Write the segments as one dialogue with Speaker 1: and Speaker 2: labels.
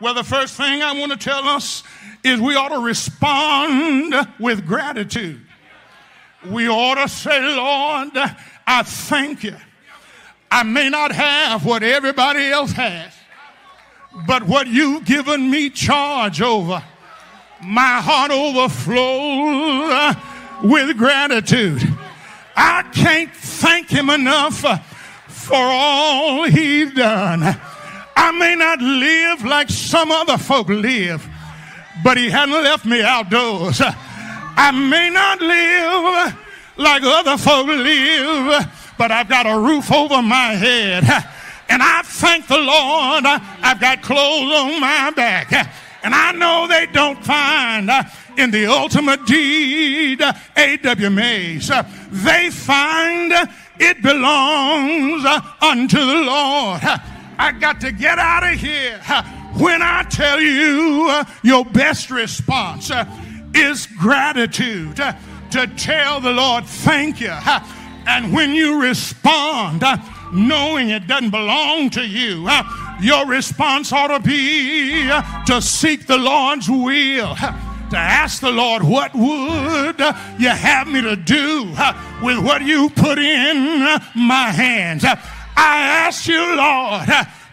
Speaker 1: Well, the first thing I want to tell us is we ought to respond with gratitude. We ought to say, Lord, I thank you. I may not have what everybody else has, but what you've given me charge over, my heart overflows with gratitude. I can't thank him enough for all he's done. I may not live like some other folk live, but he hadn't left me outdoors. I may not live like other folk live, but I've got a roof over my head. And I thank the Lord, I've got clothes on my back. And I know they don't find in the ultimate deed AWMAs. They find it belongs unto the Lord. I got to get out of here when I tell you your best response uh, is gratitude uh, to tell the Lord thank you. And when you respond, uh, knowing it doesn't belong to you, your response ought to be to seek the Lord's will to ask the Lord, what would you have me to do with what you put in my hands? I ask you, Lord,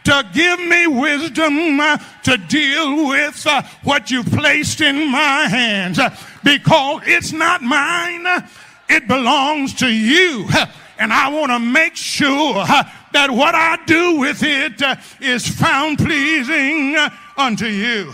Speaker 1: to give me wisdom uh, to deal with uh, what you've placed in my hands uh, because it's not mine, it belongs to you. And I want to make sure that what I do with it is found pleasing unto you.